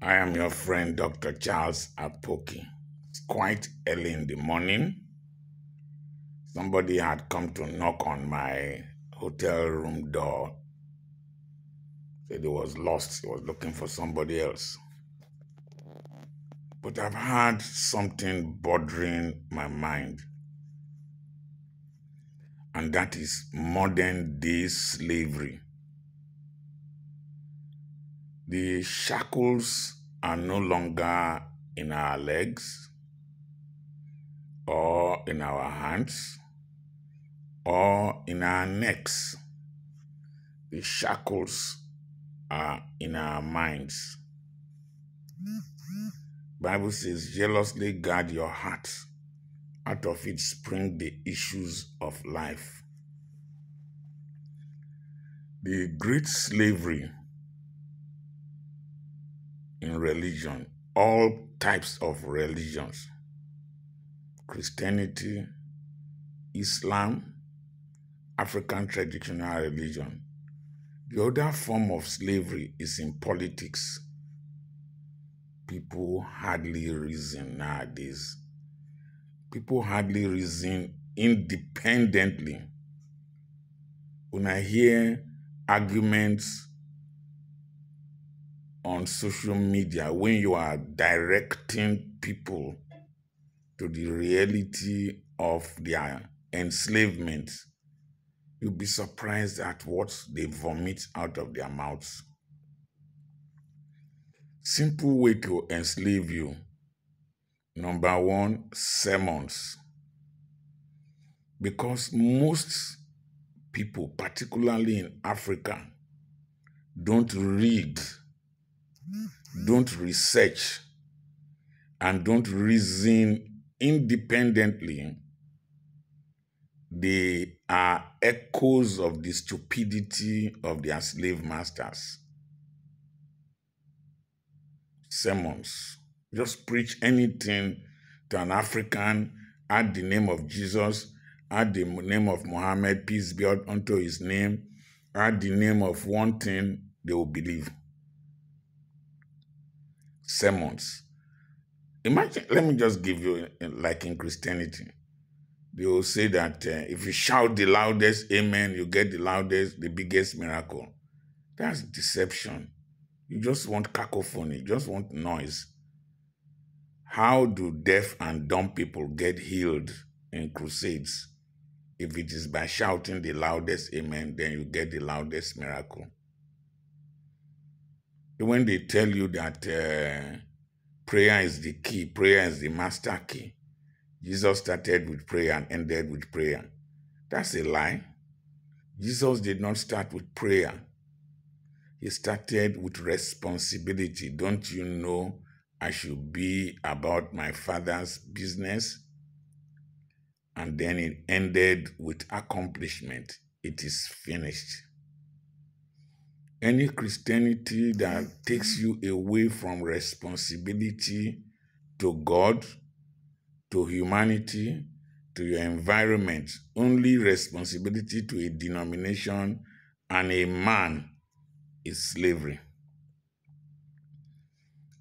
I am your friend, Dr. Charles Apoki. It's quite early in the morning. Somebody had come to knock on my hotel room door. Said he was lost. He was looking for somebody else. But I've had something bothering my mind. And that is modern day slavery. The shackles are no longer in our legs or in our hands or in our necks. The shackles are in our minds. Bible says, jealously guard your heart. Out of it spring the issues of life. The great slavery in religion, all types of religions Christianity, Islam, African traditional religion. The other form of slavery is in politics. People hardly reason nowadays. People hardly reason independently. When I hear arguments on social media when you are directing people to the reality of their enslavement, you'll be surprised at what they vomit out of their mouths. Simple way to enslave you. Number one, sermons. Because most people, particularly in Africa, don't read don't research and don't reason independently, they are echoes of the stupidity of their slave masters. Sermons. Just preach anything to an African, add the name of Jesus, add the name of Muhammad, peace be unto his name, add the name of one thing, they will believe sermons. Imagine, let me just give you, like in Christianity, they will say that uh, if you shout the loudest amen, you get the loudest, the biggest miracle. That's deception. You just want cacophony, you just want noise. How do deaf and dumb people get healed in crusades? If it is by shouting the loudest amen, then you get the loudest miracle when they tell you that uh, prayer is the key, prayer is the master key. Jesus started with prayer and ended with prayer. That's a lie. Jesus did not start with prayer. He started with responsibility. Don't you know I should be about my father's business? And then it ended with accomplishment. It is finished. Any Christianity that takes you away from responsibility to God, to humanity, to your environment, only responsibility to a denomination and a man is slavery.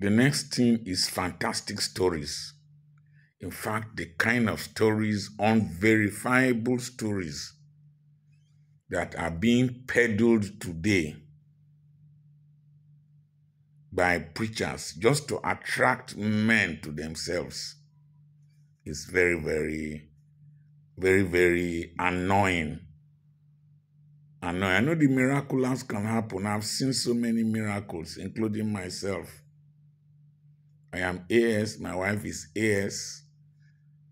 The next thing is fantastic stories. In fact, the kind of stories, unverifiable stories that are being peddled today by preachers just to attract men to themselves is very, very, very, very annoying. Annoying. I know the miraculous can happen. I've seen so many miracles, including myself. I am AS, my wife is AS.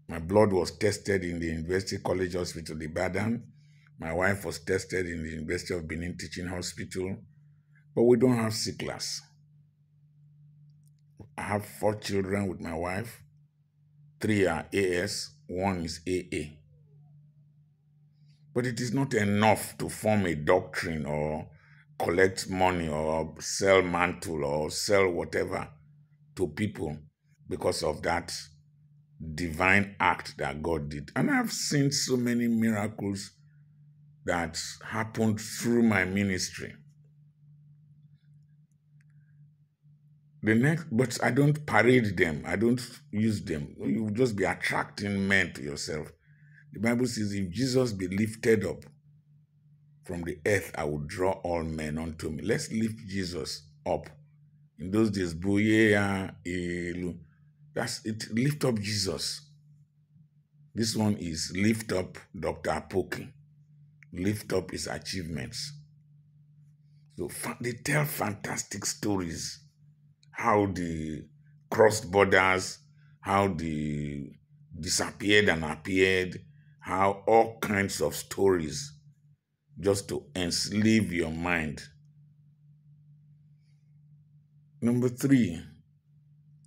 My blood was tested in the University College Hospital, Ibadan. My wife was tested in the University of Benin Teaching Hospital. But we don't have sickness. I have four children with my wife. Three are AS, one is AA. But it is not enough to form a doctrine or collect money or sell mantle or sell whatever to people because of that divine act that God did. And I've seen so many miracles that happened through my ministry. The next, but I don't parade them. I don't use them. You just be attracting men to yourself. The Bible says, if Jesus be lifted up from the earth, I will draw all men unto me. Let's lift Jesus up. In those days, Boyeya, ah, Elu. That's it. Lift up Jesus. This one is lift up Dr. Apoki. Lift up his achievements. So they tell fantastic stories how they crossed borders, how they disappeared and appeared, how all kinds of stories just to enslave your mind. Number three,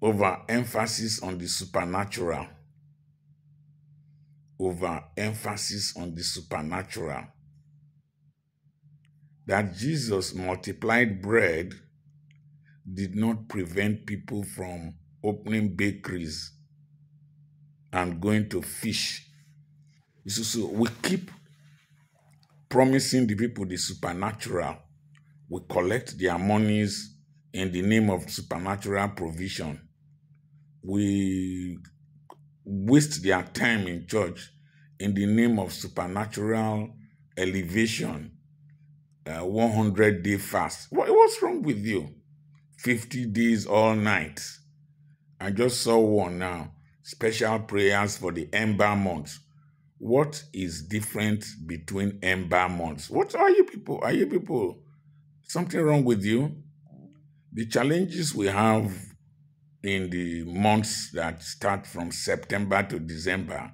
overemphasis on the supernatural. Overemphasis on the supernatural. That Jesus multiplied bread did not prevent people from opening bakeries and going to fish. So, so we keep promising the people the supernatural. We collect their monies in the name of supernatural provision. We waste their time in church in the name of supernatural elevation. Uh, 100 day fast. What, what's wrong with you? 50 days all night. I just saw one now. Special prayers for the ember months. What is different between ember months? What are you people? Are you people something wrong with you? The challenges we have in the months that start from September to December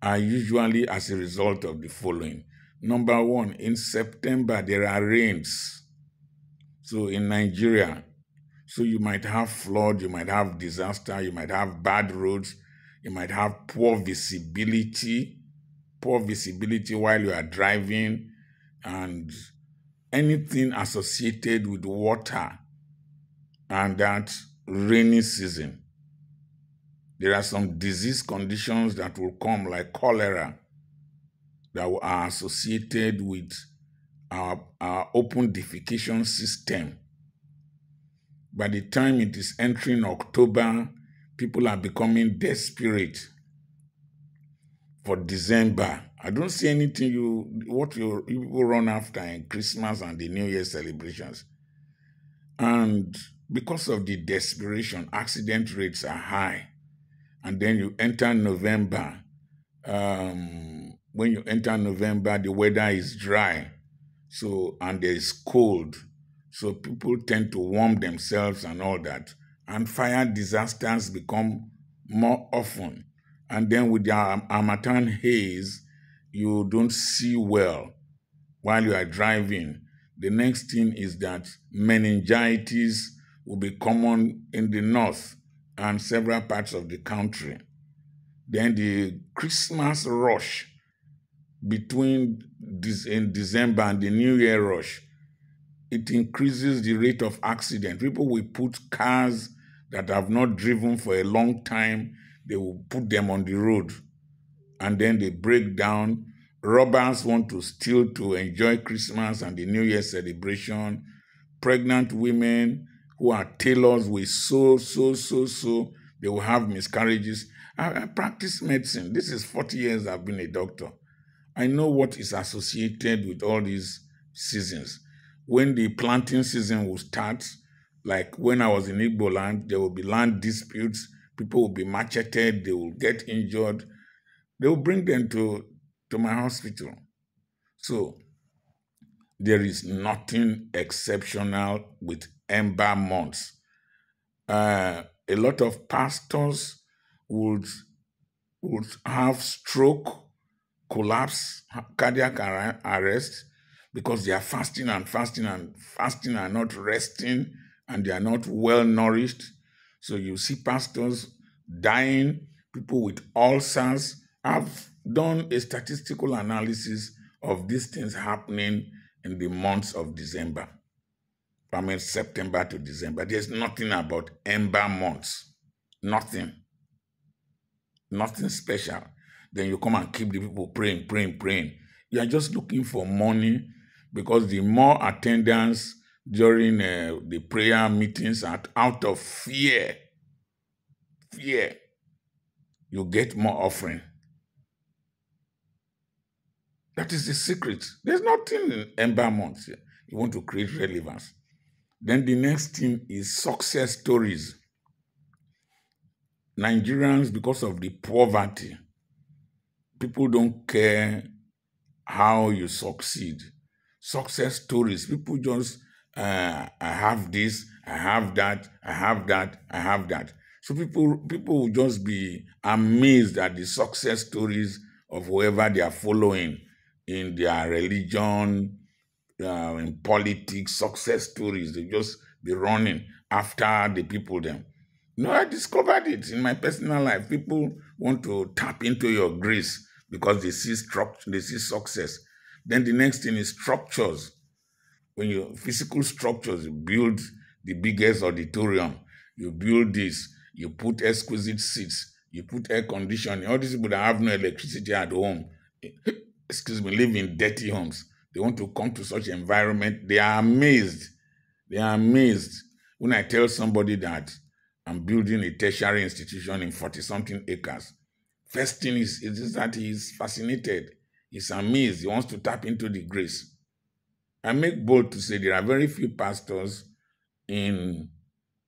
are usually as a result of the following. Number one, in September, there are rains. So in Nigeria, so you might have flood, you might have disaster, you might have bad roads, you might have poor visibility, poor visibility while you are driving, and anything associated with water and that rainy season. There are some disease conditions that will come, like cholera, that are associated with our, our open defecation system by the time it is entering October, people are becoming desperate for December. I don't see anything you what you, you run after in Christmas and the New Year celebrations. And because of the desperation, accident rates are high. And then you enter November. Um, when you enter November, the weather is dry. So, and there is cold. So people tend to warm themselves and all that. And fire disasters become more often. And then with the Harmattan haze, you don't see well while you are driving. The next thing is that meningitis will be common in the north and several parts of the country. Then the Christmas rush between this in December and the New Year rush it increases the rate of accident. People will put cars that have not driven for a long time, they will put them on the road and then they break down. Robbers want to steal to enjoy Christmas and the New Year celebration. Pregnant women who are tailors will sew, sew, sew, sew. They will have miscarriages. I, I practice medicine. This is 40 years I've been a doctor. I know what is associated with all these seasons when the planting season will start, like when I was in Igbo land, there will be land disputes. People will be macheted. They will get injured. They will bring them to, to my hospital. So there is nothing exceptional with ember months. Uh, a lot of pastors would would have stroke, collapse, cardiac arrest because they are fasting and fasting and fasting and not resting and they are not well nourished. So you see pastors dying, people with ulcers. I've done a statistical analysis of these things happening in the months of December. I mean September to December. There's nothing about ember months. Nothing. Nothing special. Then you come and keep the people praying, praying, praying. You are just looking for money because the more attendance during uh, the prayer meetings out, out of fear. Fear. You get more offering. That is the secret. There's nothing in Ember Month. You want to create relevance. Then the next thing is success stories. Nigerians, because of the poverty, people don't care how you succeed. Success stories, people just, uh, I have this, I have that, I have that, I have that. So people, people will just be amazed at the success stories of whoever they are following in their religion, uh, in politics, success stories. They just be running after the people them. No, I discovered it in my personal life. People want to tap into your grace because they see structure, they see success. Then the next thing is structures. When you physical structures, you build the biggest auditorium, you build this, you put exquisite seats, you put air conditioning. All these people that have no electricity at home, excuse me, live in dirty homes. They want to come to such environment. They are amazed. They are amazed when I tell somebody that I'm building a tertiary institution in 40 something acres. First thing is, is that he's fascinated. He's amazed. He wants to tap into the grace. I make bold to say there are very few pastors in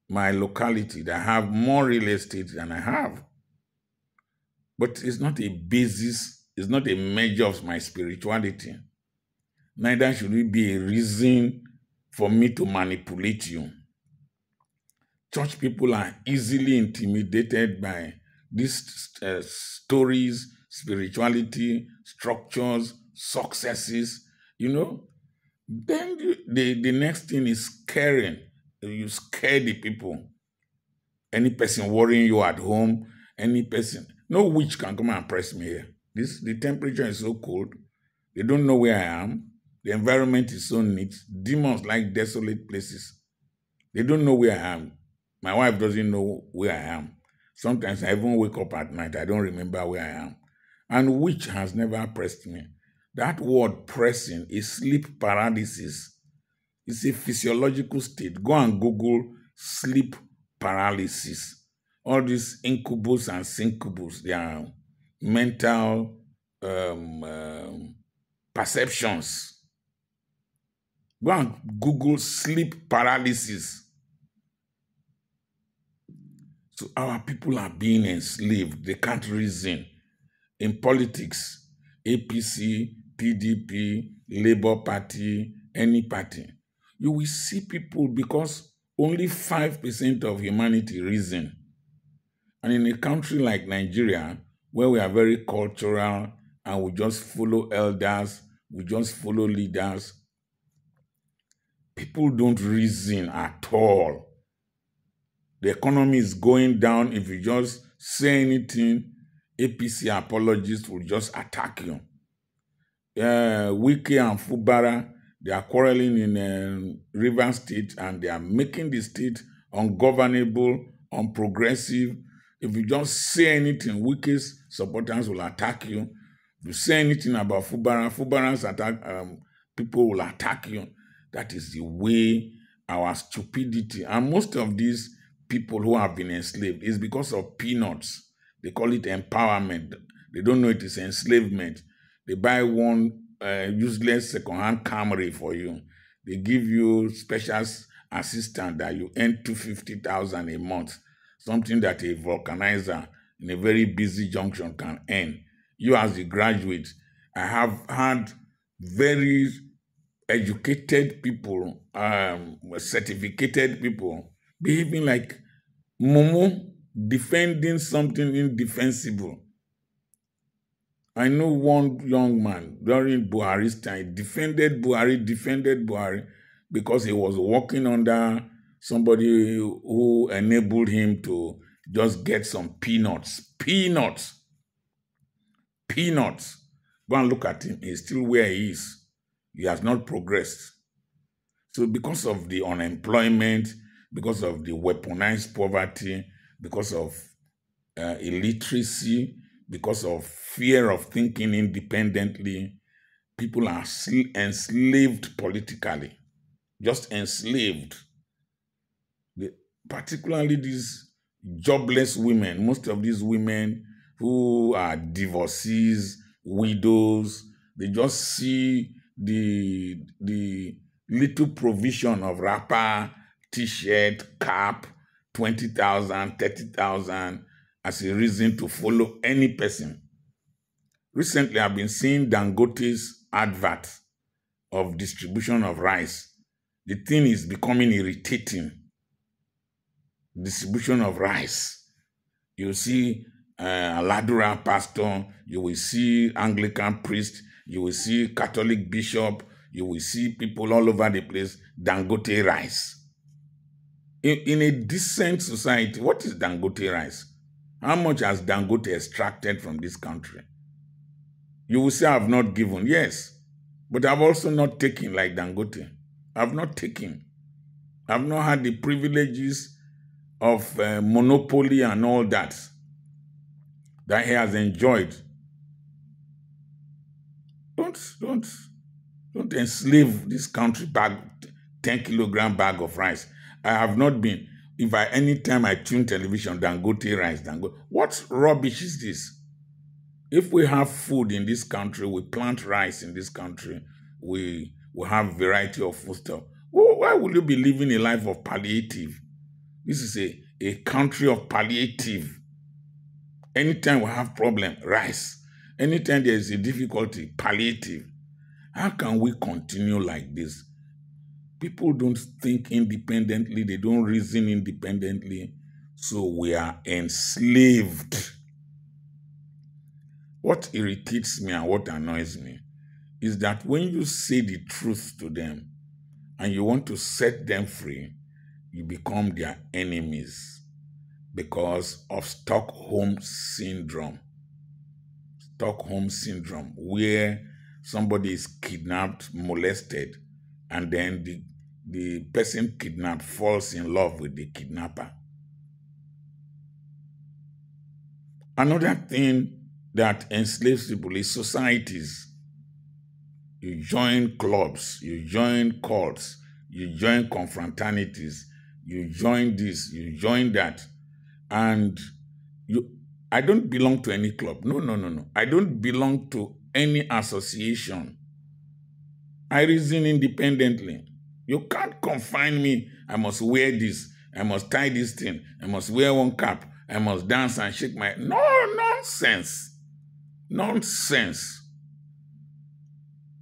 my locality that have more real estate than I have. But it's not a basis, it's not a measure of my spirituality. Neither should it be a reason for me to manipulate you. Church people are easily intimidated by these uh, stories, spirituality, structures, successes, you know. Then the, the next thing is caring. You scare the people. Any person worrying you at home, any person, no witch can come and press me here. This the temperature is so cold. They don't know where I am. The environment is so neat. Demons like desolate places. They don't know where I am. My wife doesn't know where I am. Sometimes I even wake up at night. I don't remember where I am. And witch has never pressed me. That word pressing is sleep paralysis. It's a physiological state. Go and Google sleep paralysis. All these incubus and succubus, they are mental um, um, perceptions. Go and Google sleep paralysis. So our people are being enslaved. They can't reason. In politics, APC, PDP, Labour Party, any party, you will see people because only 5% of humanity reason. And in a country like Nigeria, where we are very cultural and we just follow elders, we just follow leaders, people don't reason at all. The economy is going down. If you just say anything, APC apologists will just attack you. Uh, Wike and Fubara, they are quarreling in uh, River State and they are making the state ungovernable, unprogressive. If you just say anything, Wike's supporters will attack you. If you say anything about Fubara, Fubara's attack, um, people will attack you. That is the way our stupidity, and most of these people who have been enslaved is because of peanuts. They call it empowerment. They don't know it is enslavement. They buy one uh, useless second-hand Camry for you. They give you special assistant that you earn two fifty thousand a month, something that a vulcanizer in a very busy junction can earn. You as a graduate, I have had very educated people, um, certificated people behaving like Momo defending something indefensible. I know one young man during Buhari's time defended Buhari, defended Buhari because he was working under somebody who enabled him to just get some peanuts. Peanuts. Peanuts. Go and look at him. He's still where he is. He has not progressed. So because of the unemployment, because of the weaponized poverty, because of uh, illiteracy, because of fear of thinking independently, people are enslaved politically. just enslaved. Particularly these jobless women, most of these women who are divorcees, widows, they just see the the little provision of wrapper, t-shirt, cap, 20,000, 30,000 as a reason to follow any person. Recently, I've been seeing Dangote's advert of distribution of rice. The thing is becoming irritating. Distribution of rice. You see uh, Ladura pastor, you will see Anglican priest, you will see Catholic bishop, you will see people all over the place, Dangote rice. In, in a decent society, what is Dangote rice? How much has Dangote extracted from this country? You will say, I have not given. Yes, but I've also not taken like Dangote. I've not taken. I've not had the privileges of uh, monopoly and all that that he has enjoyed. Don't, don't, don't enslave this country bag, 10 kilogram bag of rice. I have not been. If I anytime I tune television, Dangote rice, Dangote. What rubbish is this? if we have food in this country, we plant rice in this country, we we have variety of food stuff. Why would you be living a life of palliative? This is a, a country of palliative. Anytime we have problem, rice. Anytime there is a difficulty, palliative. How can we continue like this? People don't think independently, they don't reason independently, so we are enslaved what irritates me and what annoys me is that when you say the truth to them and you want to set them free, you become their enemies because of Stockholm syndrome. Stockholm syndrome, where somebody is kidnapped, molested, and then the, the person kidnapped falls in love with the kidnapper. Another thing that enslaves people is societies. You join clubs, you join cults, you join confraternities, you join this, you join that, and you. I don't belong to any club. No, no, no, no. I don't belong to any association. I reason independently. You can't confine me. I must wear this. I must tie this thing. I must wear one cap. I must dance and shake my. No nonsense. Nonsense.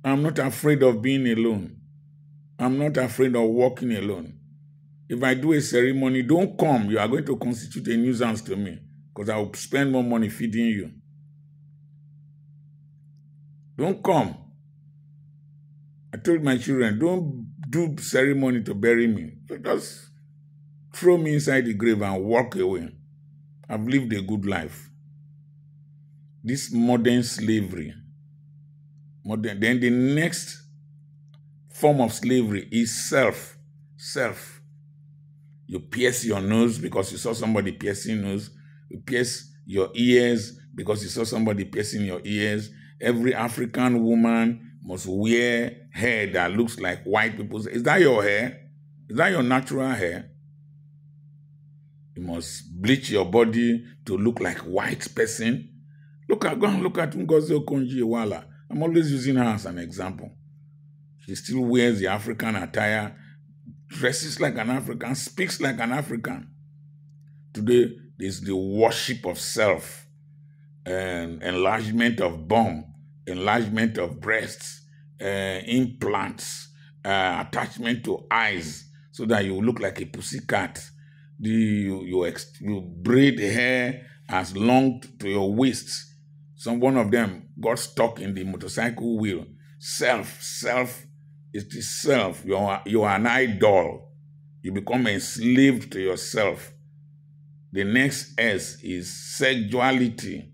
I'm not afraid of being alone. I'm not afraid of walking alone. If I do a ceremony, don't come. You are going to constitute a nuisance to me because I will spend more money feeding you. Don't come. I told my children, don't do ceremony to bury me. Just throw me inside the grave and walk away. I've lived a good life this modern slavery. Modern, then the next form of slavery is self. Self. You pierce your nose because you saw somebody piercing nose. You pierce your ears because you saw somebody piercing your ears. Every African woman must wear hair that looks like white people's. Is that your hair? Is that your natural hair? You must bleach your body to look like white person. Look at go and look at Ngozi Okonjo-Iweala. I'm always using her as an example. She still wears the African attire, dresses like an African, speaks like an African. Today, is the worship of self, and enlargement of bum, enlargement of breasts, uh, implants, uh, attachment to eyes, so that you look like a pussycat. The, you, you, ex- you braid hair as long to your waist some one of them got stuck in the motorcycle wheel. Self, self is the self. You are, you are an idol. You become enslaved to yourself. The next S is sexuality.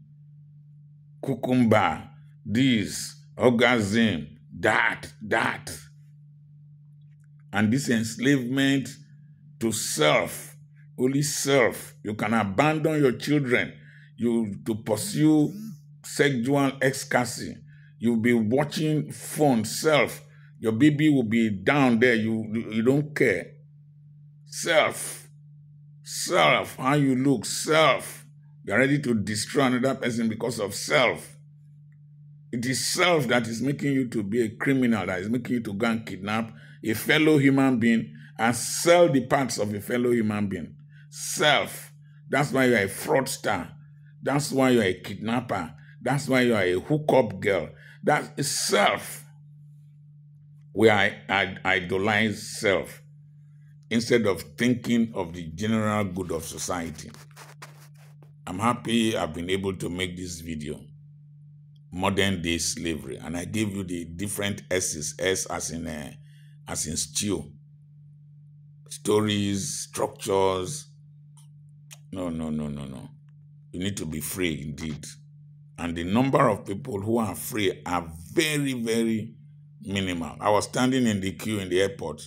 Cucumber, this, orgasm, that, that. And this enslavement to self, only self. You can abandon your children you to pursue sexual ecstasy. You'll be watching phone self. Your baby will be down there. You you don't care. Self. Self. How you look. Self. You're ready to destroy another person because of self. It is self that is making you to be a criminal, that is making you to go and kidnap a fellow human being and sell the parts of a fellow human being. Self. That's why you're a fraudster. That's why you're a kidnapper. That's why you're a hookup girl. That is self. We I, I idolize self instead of thinking of the general good of society. I'm happy I've been able to make this video modern day slavery. And i gave you the different s's s as in a, as in stew. Stories structures. No no no no no. You need to be free indeed. And the number of people who are free are very very minimal. I was standing in the queue in the airport.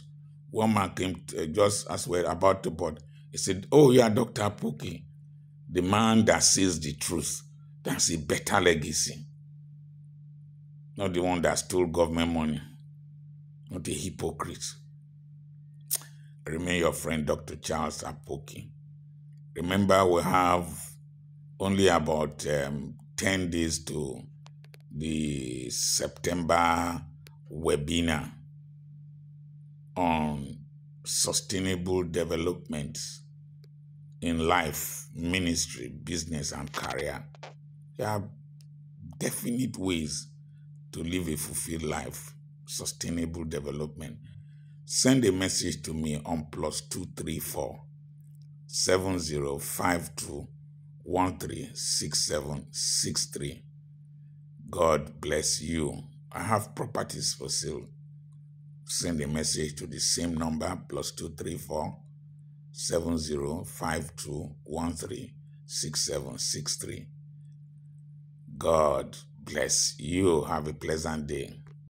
One man came to, uh, just as we're about to board. He said oh you yeah are dr Apoki, the man that says the truth that's a better legacy not the one that stole government money, not a hypocrite. Remain your friend, Dr. Charles Apoki. Remember, we have only about um, 10 days to the September webinar on sustainable development in life, ministry, business, and career. There are definite ways to live a fulfilled life, sustainable development, send a message to me on plus 234 7052 136763. God bless you. I have properties for sale. Send a message to the same number plus 234 7052 136763. God bless you. Have a pleasant day.